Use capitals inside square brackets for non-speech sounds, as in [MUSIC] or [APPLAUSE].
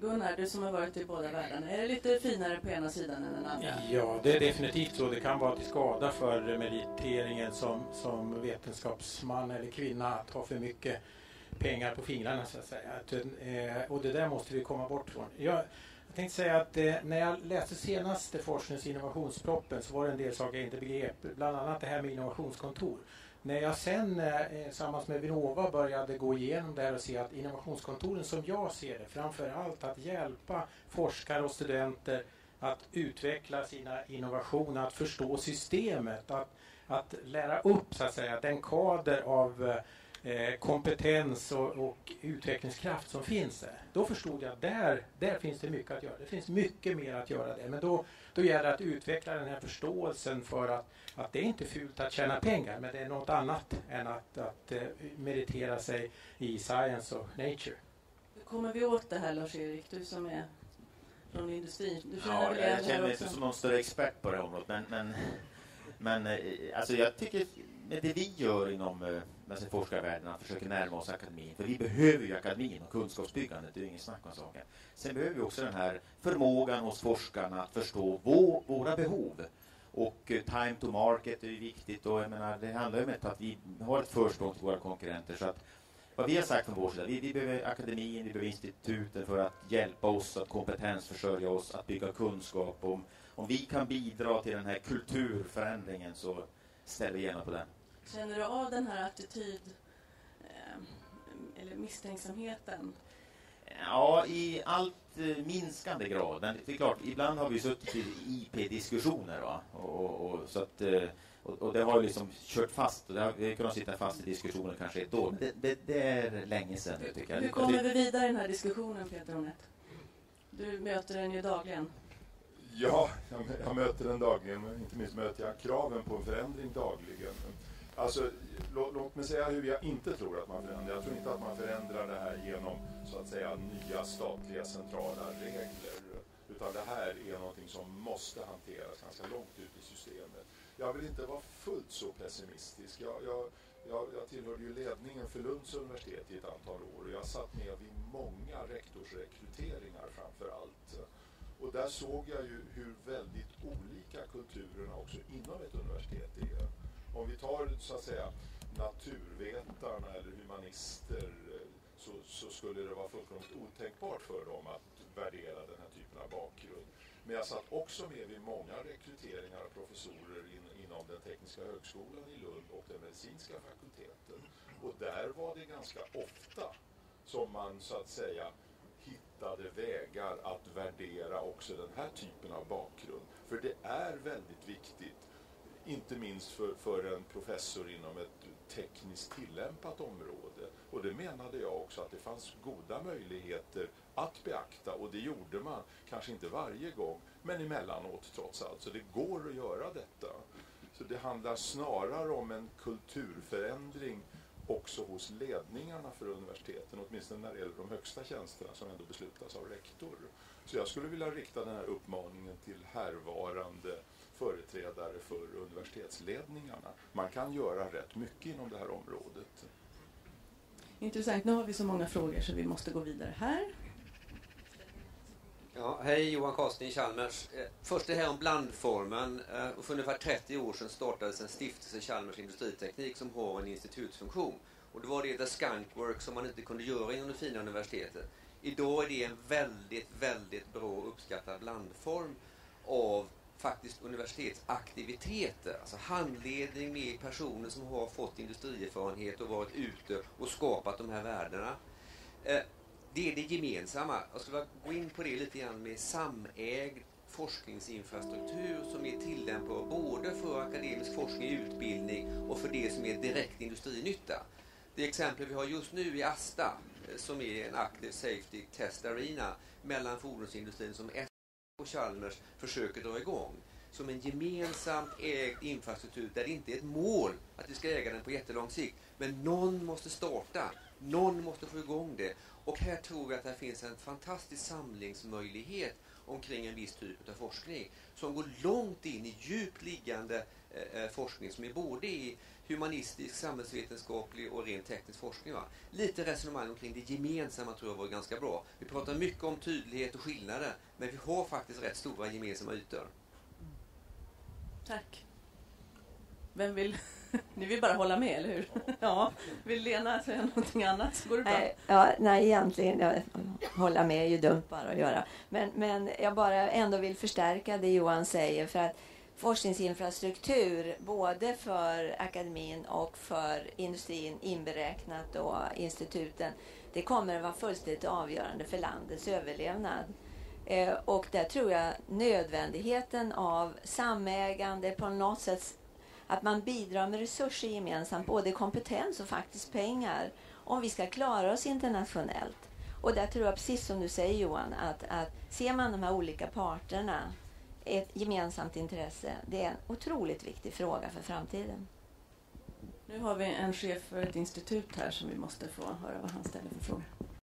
Gunnar, du som har varit i båda världarna, är det lite finare på ena sidan än den andra? Ja, det är definitivt så. Det kan vara till skada för meriteringen som, som vetenskapsman eller kvinna att ha för mycket pengar på fingrarna så att säga. Att, eh, och det där måste vi komma bort från. Jag, jag tänkte säga att eh, när jag läste senaste forsknings och innovationsproppen så var det en del saker jag inte begrep. Bland annat det här med innovationskontor. När jag sen eh, tillsammans med Vinnova började gå igenom det här och se att innovationskontoren som jag ser det, framför allt att hjälpa forskare och studenter att utveckla sina innovationer, att förstå systemet, att, att lära upp så att säga den kader av eh, eh, kompetens och, och, utvecklingskraft som finns där. Då förstod jag att där, där finns det mycket att göra. Det finns mycket mer att göra där. Men då, då gäller det att utveckla den här förståelsen för att, att det är inte fult att tjäna pengar men det är något annat än att, att uh, meritera sig i science och nature. Hur kommer vi åt det här Lars-Erik, du som är från industrin? Du ja, jag känner mig inte som någon större expert på det här området men, men, men eh, alltså jag tycker med det vi gör inom eh, alltså forskarvärlden, att försöka närma oss akademin. För vi behöver ju akademin och kunskapsbyggandet, det är inget snack om saken. Sen behöver vi också den här förmågan hos forskarna att förstå vår, våra behov. Och eh, time to market är ju viktigt och jag menar, det handlar ju om att vi har ett försprång till våra konkurrenter. Så att vad vi har sagt från vår sida, vi, vi behöver akademin, vi behöver instituten för att hjälpa oss att kompetensförsörja oss, att bygga kunskap. Om, om vi kan bidra till den här kulturförändringen så ställer vi gärna på den. Känner du av den här attityd eh, eller misstänksamheten? Ja, i allt eh, minskande grad. Men det är klart, ibland har vi suttit i IP-diskussioner. Va? Och, och, och, så att, eh, och, och, det har liksom kört fast. Och det har, vi har kunnat sitta fast i diskussioner kanske ett år. Det, det, det är länge sedan nu tycker jag. Hur kommer vi vidare i den här diskussionen Peter Hornet? Du möter den ju dagligen. Ja, jag, jag möter den dagligen. Men inte minst möter jag kraven på en förändring dagligen. Alltså, låt, låt, mig säga hur jag inte tror att man förändrar. Jag tror inte att man förändrar det här genom så att säga nya statliga centrala regler. Utan det här är någonting som måste hanteras ganska långt ut i systemet. Jag vill inte vara fullt så pessimistisk. Jag, jag, jag, jag tillhörde ju ledningen för Lunds universitet i ett antal år och jag satt med vid många rektorsrekryteringar framför allt. Och där såg jag ju hur väldigt olika kulturerna också inom ett universitet om vi tar så att säga naturvetarna eller humanister eh, så, så, skulle det vara fullkomligt otänkbart för dem att värdera den här typen av bakgrund. Men jag satt också med vid många rekryteringar av professorer in, inom den tekniska högskolan i Lund och den medicinska fakulteten. Och där var det ganska ofta som man så att säga hittade vägar att värdera också den här typen av bakgrund. För det är väldigt viktigt inte minst för, för en professor inom ett tekniskt tillämpat område. Och det menade jag också att det fanns goda möjligheter att beakta och det gjorde man, kanske inte varje gång, men emellanåt trots allt. Så det går att göra detta. Så det handlar snarare om en kulturförändring också hos ledningarna för universiteten, åtminstone när det gäller de högsta tjänsterna som ändå beslutas av rektor. Så jag skulle vilja rikta den här uppmaningen till härvarande företrädare för universitetsledningarna. Man kan göra rätt mycket inom det här området. Intressant. Nu har vi så många frågor så vi måste gå vidare här. Ja, hej, Johan Karlsson Chalmers. Eh, först det här om blandformen. Eh, för ungefär 30 år sedan startades en stiftelse, Chalmers Industriteknik, som har en institutsfunktion. Och det var det The Skunkwork som man inte kunde göra inom det fina universitetet. Idag är det en väldigt, väldigt bra uppskattad blandform av faktiskt universitetsaktiviteter, alltså handledning med personer som har fått industrierfarenhet och varit ute och skapat de här värdena. Eh, det är det gemensamma. Jag skulle gå in på det lite grann med samägd forskningsinfrastruktur som är tillämpbar både för akademisk forskning och utbildning och för det som är direkt industrinytta. Det exempel vi har just nu i Asta eh, som är en Active Safety Test Arena mellan fordonsindustrin som och Chalmers försöker dra igång som en gemensamt ägd infrastruktur där det inte är ett mål att vi ska äga den på jättelång sikt. Men någon måste starta, någon måste få igång det Och här tror jag att det finns en fantastisk samlingsmöjlighet omkring en viss typ av forskning som går långt in i djupt liggande eh, eh forskning som är både i humanistisk, samhällsvetenskaplig och rent teknisk forskning. Va? Lite resonemang omkring det gemensamma tror jag var ganska bra. Vi pratar mycket om tydlighet och skillnader men vi har faktiskt rätt stora gemensamma ytor. Tack. Vem vill... [LAUGHS] Ni vill bara hålla med, eller hur? [LAUGHS] Ja. Vill Lena säga någonting annat så går det bra. Nej, ja, nej, egentligen, ja, hålla med är ju dumt bara att göra. Men, men jag bara ändå vill förstärka det Johan säger för att forskningsinfrastruktur både för akademin och för industrin inberäknat och instituten, det kommer att vara fullständigt avgörande för landets överlevnad. Eh, och där tror jag nödvändigheten av samägande på något sätt att man bidrar med resurser gemensamt, både kompetens och faktiskt pengar, om vi ska klara oss internationellt. Och där tror jag, precis som du säger Johan, att, att ser man de här olika parterna, ett gemensamt intresse, det är en otroligt viktig fråga för framtiden. Nu har vi en chef för ett institut här som vi måste få höra vad han ställer för frågor.